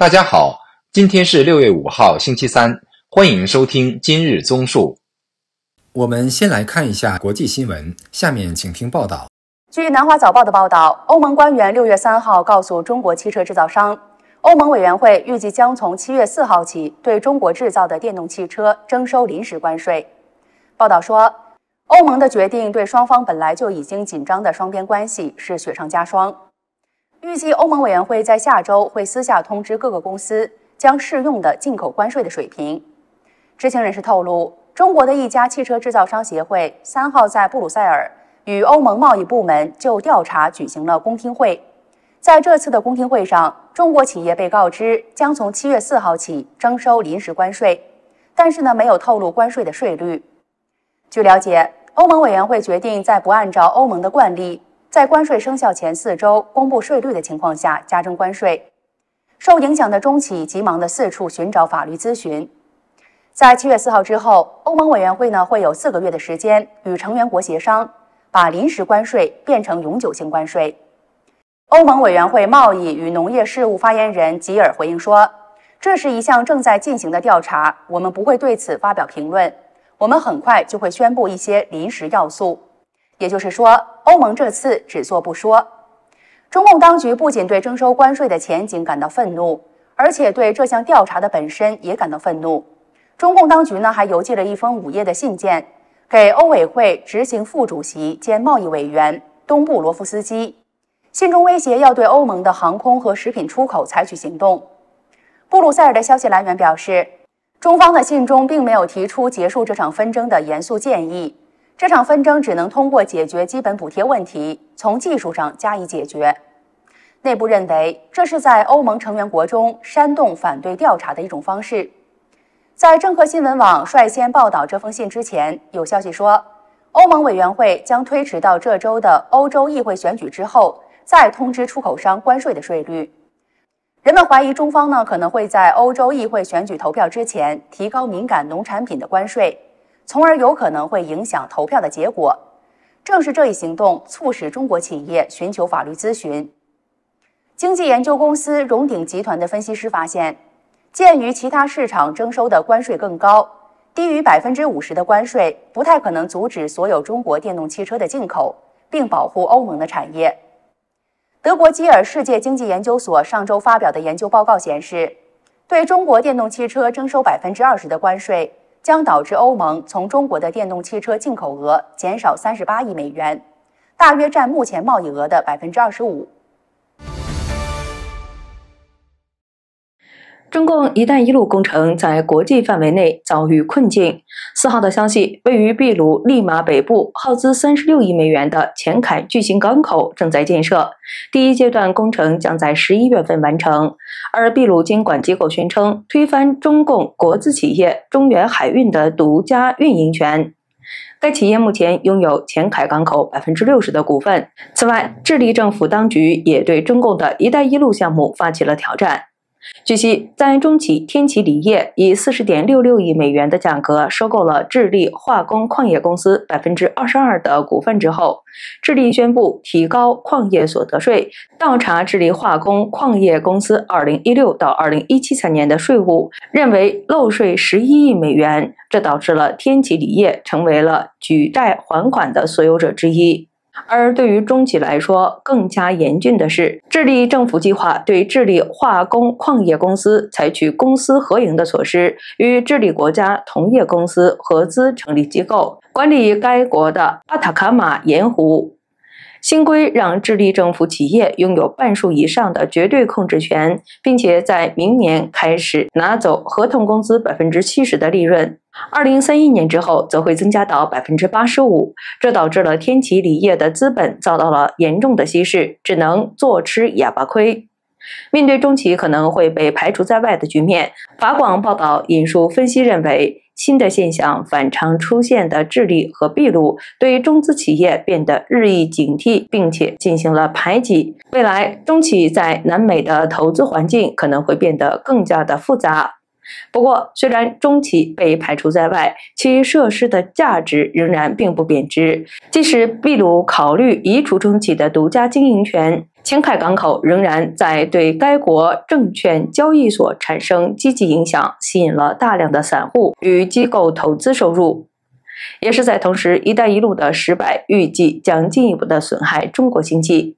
大家好，今天是六月五号，星期三，欢迎收听今日综述。我们先来看一下国际新闻，下面请听报道。据南华早报的报道，欧盟官员六月三号告诉中国汽车制造商，欧盟委员会预计将从七月四号起对中国制造的电动汽车征收临时关税。报道说，欧盟的决定对双方本来就已经紧张的双边关系是雪上加霜。预计欧盟委员会在下周会私下通知各个公司将适用的进口关税的水平。知情人士透露，中国的一家汽车制造商协会三号在布鲁塞尔与欧盟贸易部门就调查举行了公听会。在这次的公听会上，中国企业被告知将从七月四号起征收临时关税，但是呢，没有透露关税的税率。据了解，欧盟委员会决定在不按照欧盟的惯例。在关税生效前四周公布税率的情况下加征关税，受影响的中企急忙的四处寻找法律咨询。在七月四号之后，欧盟委员会呢会有四个月的时间与成员国协商，把临时关税变成永久性关税。欧盟委员会贸易与农业事务发言人吉尔回应说：“这是一项正在进行的调查，我们不会对此发表评论。我们很快就会宣布一些临时要素。”也就是说，欧盟这次只做不说。中共当局不仅对征收关税的前景感到愤怒，而且对这项调查的本身也感到愤怒。中共当局呢，还邮寄了一封五页的信件给欧委会执行副主席兼贸易委员东部罗夫斯基，信中威胁要对欧盟的航空和食品出口采取行动。布鲁塞尔的消息来源表示，中方的信中并没有提出结束这场纷争的严肃建议。这场纷争只能通过解决基本补贴问题，从技术上加以解决。内部认为，这是在欧盟成员国中煽动反对调查的一种方式。在政客新闻网率先报道这封信之前，有消息说，欧盟委员会将推迟到这周的欧洲议会选举之后，再通知出口商关税的税率。人们怀疑中方呢可能会在欧洲议会选举投票之前提高敏感农产品的关税。从而有可能会影响投票的结果。正是这一行动促使中国企业寻求法律咨询。经济研究公司荣鼎集团的分析师发现，鉴于其他市场征收的关税更高，低于百分之五十的关税不太可能阻止所有中国电动汽车的进口，并保护欧盟的产业。德国基尔世界经济研究所上周发表的研究报告显示，对中国电动汽车征收百分之二十的关税。将导致欧盟从中国的电动汽车进口额减少三十八亿美元，大约占目前贸易额的百分之二十五。中共“一带一路”工程在国际范围内遭遇困境。四号的消息，位于秘鲁利马北部、耗资三十六亿美元的前海巨型港口正在建设，第一阶段工程将在十一月份完成。而秘鲁监管机构宣称，推翻中共国资企业中远海运的独家运营权。该企业目前拥有前海港口百分之六十的股份。此外，智利政府当局也对中共的一带一路项目发起了挑战。据悉，在中企天齐锂业以四十点六六亿美元的价格收购了智利化工矿业公司百分之二十二的股份之后，智利宣布提高矿业所得税，倒查智利化工矿业公司二零一六到二零一七财年的税务，认为漏税十一亿美元，这导致了天齐锂业成为了举债还款的所有者之一。而对于中企来说，更加严峻的是，智利政府计划对智利化工矿业公司采取公私合营的措施，与智利国家同业公司合资成立机构，管理该国的阿塔卡马盐湖。新规让智利政府企业拥有半数以上的绝对控制权，并且在明年开始拿走合同工资百分之七十的利润。二零三一年之后，则会增加到百分之八十五。这导致了天齐锂业的资本遭到了严重的稀释，只能坐吃哑巴亏。面对中企可能会被排除在外的局面，法广报道引述分析认为。新的现象反常出现的智利和秘鲁，对中资企业变得日益警惕，并且进行了排挤。未来中企在南美的投资环境可能会变得更加的复杂。不过，虽然中企被排除在外，其设施的价值仍然并不贬值。即使秘鲁考虑移除中企的独家经营权，前海港口仍然在对该国证券交易所产生积极影响，吸引了大量的散户与机构投资收入。也是在同时，“一带一路”的失败预计将进一步的损害中国经济。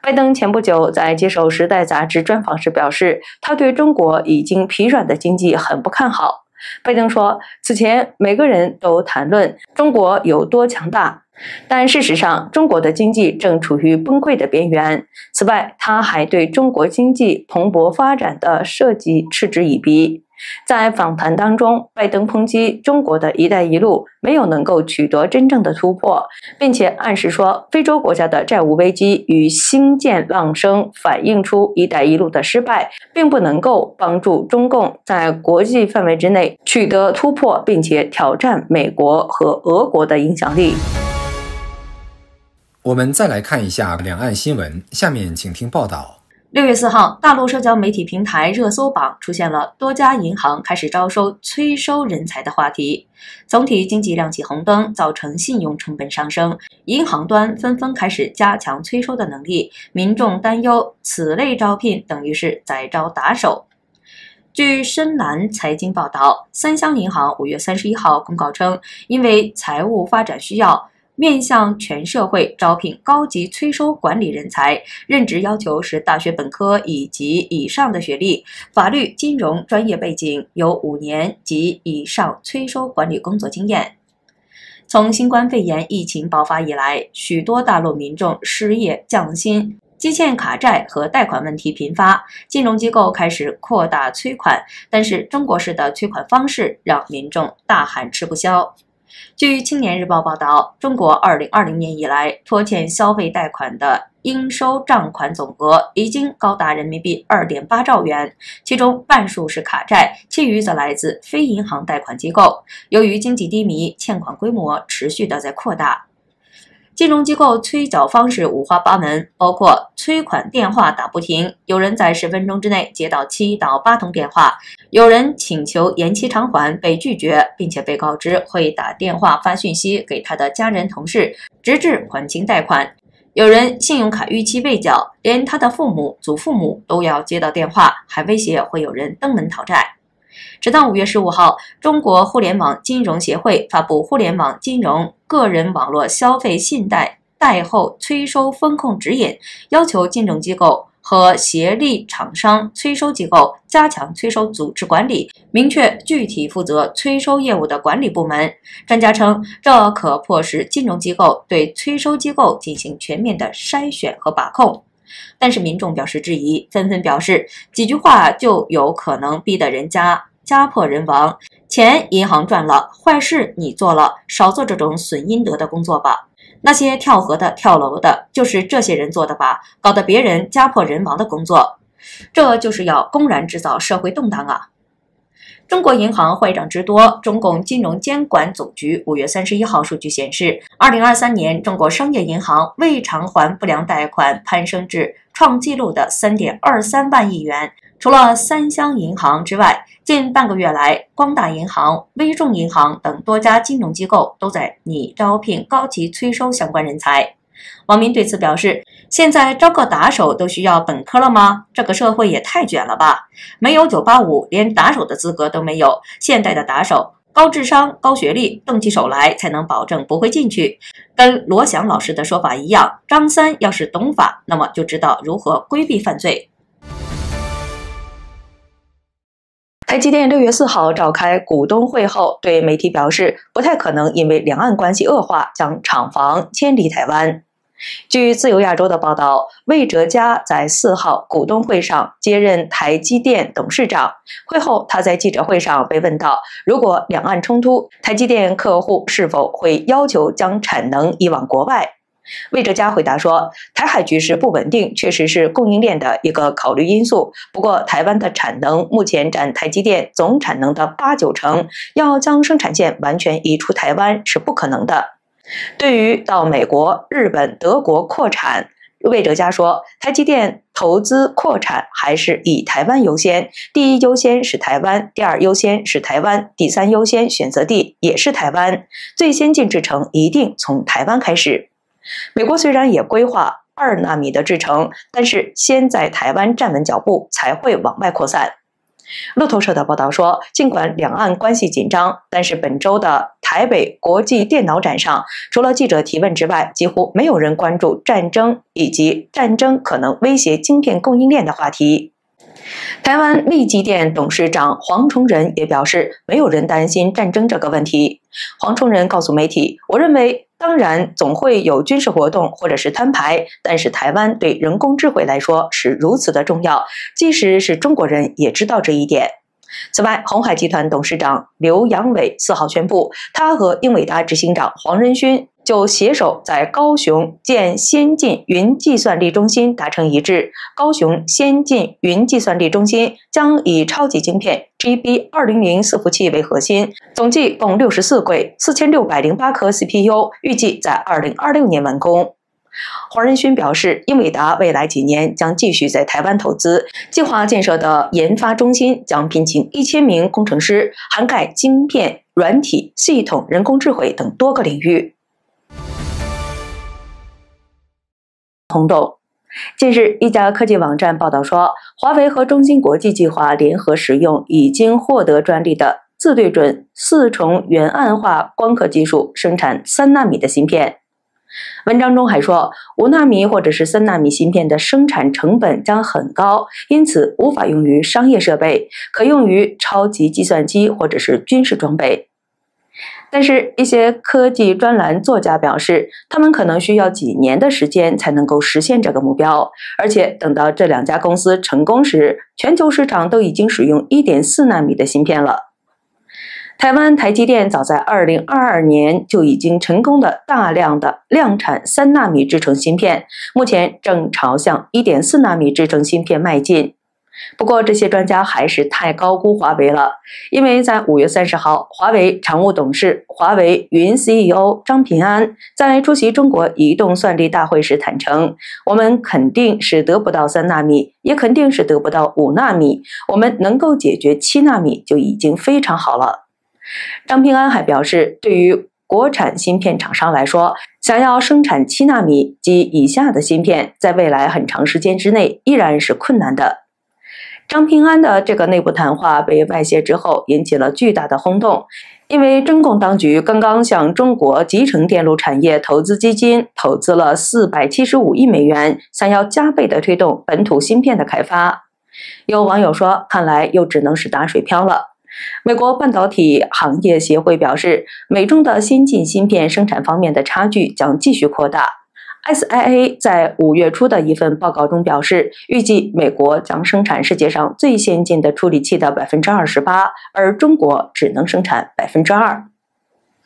拜登前不久在接受《时代》杂志专访时表示，他对中国已经疲软的经济很不看好。拜登说：“此前每个人都谈论中国有多强大，但事实上，中国的经济正处于崩溃的边缘。”此外，他还对中国经济蓬勃发展的设计嗤之以鼻。在访谈当中，拜登抨击中国的一带一路没有能够取得真正的突破，并且暗示说，非洲国家的债务危机与新建浪生反映出一带一路的失败，并不能够帮助中共在国际范围之内取得突破，并且挑战美国和俄国的影响力。我们再来看一下两岸新闻，下面请听报道。六月四号，大陆社交媒体平台热搜榜出现了多家银行开始招收催收人才的话题。总体经济亮起红灯，造成信用成本上升，银行端纷纷开始加强催收的能力。民众担忧此类招聘等于是在招打手。据深蓝财经报道，三湘银行五月三十一号公告称，因为财务发展需要。面向全社会招聘高级催收管理人才，任职要求是大学本科以及以上的学历，法律、金融专业背景，有五年及以上催收管理工作经验。从新冠肺炎疫情爆发以来，许多大陆民众失业、降薪、积欠卡债和贷款问题频发，金融机构开始扩大催款，但是中国式的催款方式让民众大喊吃不消。据青年日报报道，中国2020年以来拖欠消费贷款的应收账款总额已经高达人民币2.8兆元，其中半数是卡债，其余则来自非银行贷款机构。由于经济低迷，欠款规模持续的在扩大。金融机构催缴方式五花八门，包括催款电话打不停，有人在十分钟之内接到七到八通电话；有人请求延期偿还被拒绝，并且被告知会打电话发讯息给他的家人同事，直至还清贷款；有人信用卡逾期未缴，连他的父母、祖父母都要接到电话，还威胁会有人登门讨债。直到五月十五号，中国互联网金融协会发布《互联网金融个人网络消费信贷贷后催收风控指引》，要求金融机构和协力厂商催收机构加强催收组织管理，明确具体负责催收业务的管理部门。专家称，这可迫使金融机构对催收机构进行全面的筛选和把控。但是民众表示质疑，纷纷表示几句话就有可能逼得人家家破人亡，钱银行赚了，坏事你做了，少做这种损阴德的工作吧。那些跳河的、跳楼的，就是这些人做的吧？搞得别人家破人亡的工作，这就是要公然制造社会动荡啊！中国银行坏账之多。中共金融监管总局五月三十一号数据显示，二零二三年中国商业银行未偿还不良贷款攀升至创纪录的三点二三万亿元。除了三湘银行之外，近半个月来，光大银行、微众银行等多家金融机构都在拟招聘高级催收相关人才。网民对此表示：“现在招个打手都需要本科了吗？这个社会也太卷了吧！没有九八五，连打手的资格都没有。现代的打手，高智商、高学历，动起手来才能保证不会进去。跟罗翔老师的说法一样，张三要是懂法，那么就知道如何规避犯罪。”台积电六月四号召开股东会后，对媒体表示，不太可能因为两岸关系恶化将厂房迁离台湾。据自由亚洲的报道，魏哲嘉在四号股东会上接任台积电董事长。会后，他在记者会上被问到，如果两岸冲突，台积电客户是否会要求将产能移往国外？魏哲嘉回答说：“台海局势不稳定，确实是供应链的一个考虑因素。不过，台湾的产能目前占台积电总产能的八九成，要将生产线完全移出台湾是不可能的。”对于到美国、日本、德国扩产，魏哲家说：“台积电投资扩产还是以台湾优先，第一优先是台湾，第二优先是台湾，第三优先选择地也是台湾，最先进制程一定从台湾开始。”美国虽然也规划二纳米的制程，但是先在台湾站稳脚步，才会往外扩散。路透社的报道说，尽管两岸关系紧张，但是本周的台北国际电脑展上，除了记者提问之外，几乎没有人关注战争以及战争可能威胁晶片供应链的话题。台湾立基电董事长黄崇仁也表示，没有人担心战争这个问题。黄崇仁告诉媒体：“我认为，当然总会有军事活动或者是摊牌，但是台湾对人工智慧来说是如此的重要，即使是中国人也知道这一点。”此外，鸿海集团董事长刘扬伟四号宣布，他和英伟达执行长黄仁勋就携手在高雄建先进云计算力中心达成一致。高雄先进云计算力中心将以超级晶片 GB 二零零伺服器为核心，总计共六十四柜，四千六百零八颗 CPU，预计在二零二六年完工。黄仁勋表示，英伟达未来几年将继续在台湾投资，计划建设的研发中心将聘请一千名工程师，涵盖晶片、软体、系统、人工智慧等多个领域。轰动！近日，一家科技网站报道说，华为和中芯国际计划联合使用已经获得专利的自对准四重原暗化光刻技术，生产三纳米的芯片。文章中还说，五纳米或者是三纳米芯片的生产成本将很高，因此无法用于商业设备，可用于超级计算机或者是军事装备。但是，一些科技专栏作家表示，他们可能需要几年的时间才能够实现这个目标，而且等到这两家公司成功时，全球市场都已经使用一点四纳米的芯片了。台湾台积电早在二零二二年就已经成功的大量的量产三纳米制程芯片，目前正朝向一点四纳米制程芯片迈进。不过，这些专家还是太高估华为了，因为在五月三十号，华为常务董事、华为云 CEO 张平安在出席中国移动算力大会时坦诚：“我们肯定是得不到三纳米，也肯定是得不到五纳米，我们能够解决七纳米就已经非常好了。”张平安还表示，对于国产芯片厂商来说，想要生产七纳米及以下的芯片，在未来很长时间之内依然是困难的。张平安的这个内部谈话被外泄之后，引起了巨大的轰动，因为中共当局刚刚向中国集成电路产业投资基金投资了四百七十五亿美元，想要加倍的推动本土芯片的开发。有网友说，看来又只能是打水漂了。美国半导体行业协会表示，美中的先进芯片生产方面的差距将继续扩大。SIA 在五月初的一份报告中表示，预计美国将生产世界上最先进的处理器的百分之二十八，而中国只能生产百分之二。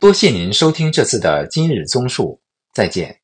多谢您收听这次的今日综述，再见。